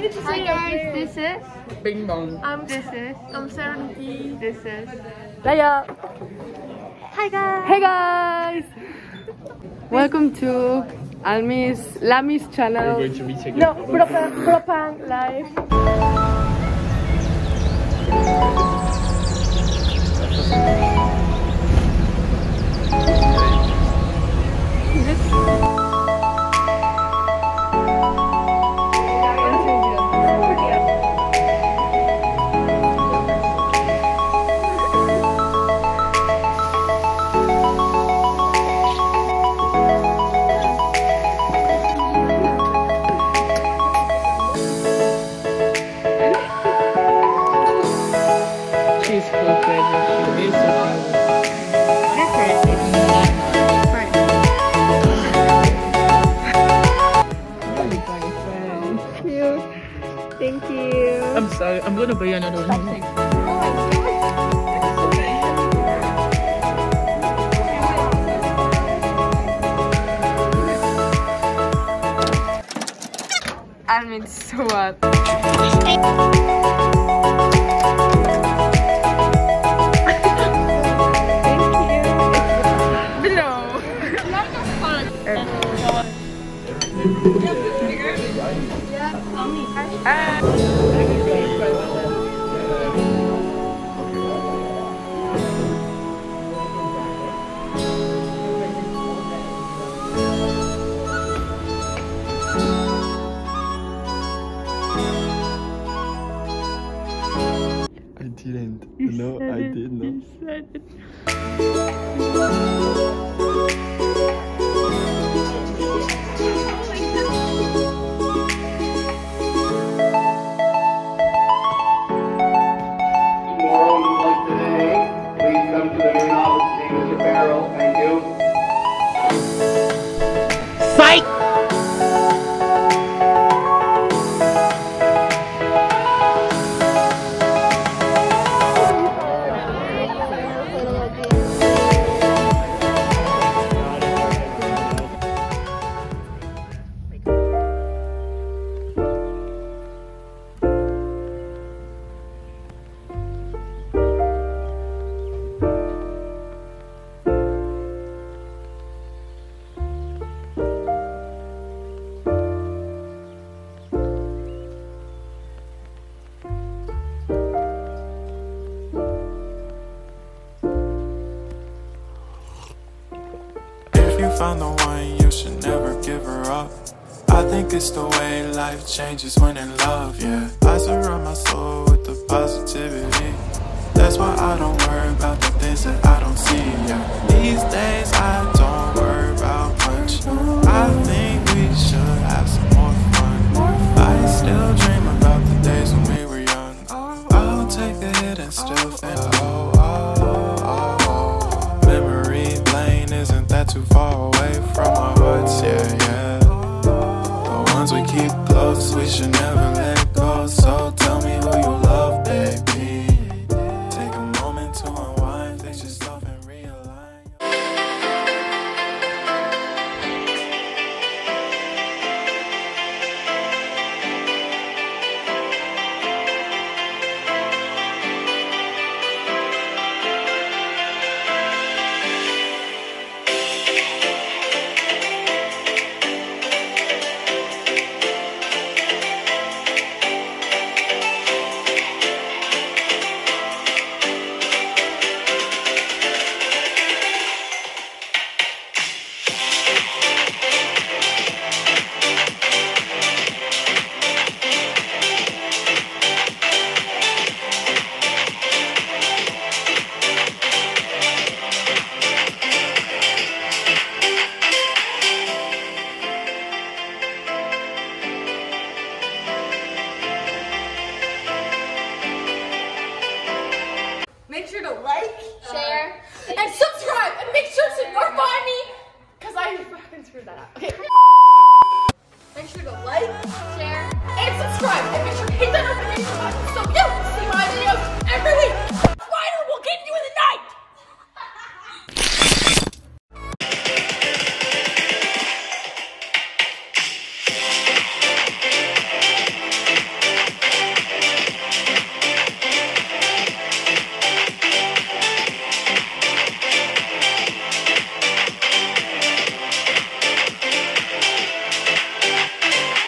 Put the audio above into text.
need to Hi guys, this is. Bing bong. I'm This is. I'm Serenity. This is. Laya. Hi guys. Hey guys! Welcome to Almi's Lami's We're channel. going to retake No, it. Propang, Propang live. She's so crazy. She is so crazy. Thank you. Thank you. I'm sorry. I'm gonna buy you another one. Almin's so what? I didn't. no, I did not. Tomorrow, found the one, you should never give her up. I think it's the way life changes when in love, yeah. I surround my soul with the positivity. That's why I don't worry about the should never to like, uh, share, and subscribe, and make sure to notify me, cause I fucking screwed that up. Okay. Make sure to like, share, and subscribe,